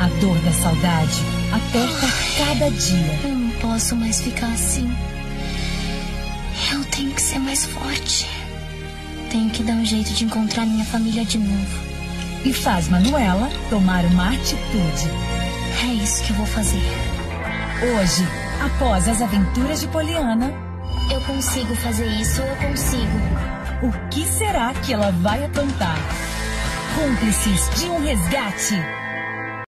A dor da saudade aperta cada dia. Eu não posso mais ficar assim. Eu tenho que ser mais forte. Tenho que dar um jeito de encontrar minha família de novo. E faz Manuela tomar uma atitude. É isso que eu vou fazer. Hoje, após as aventuras de Poliana, Eu consigo fazer isso, eu consigo. o que será que ela vai aprontar? Cúmplices de um resgate.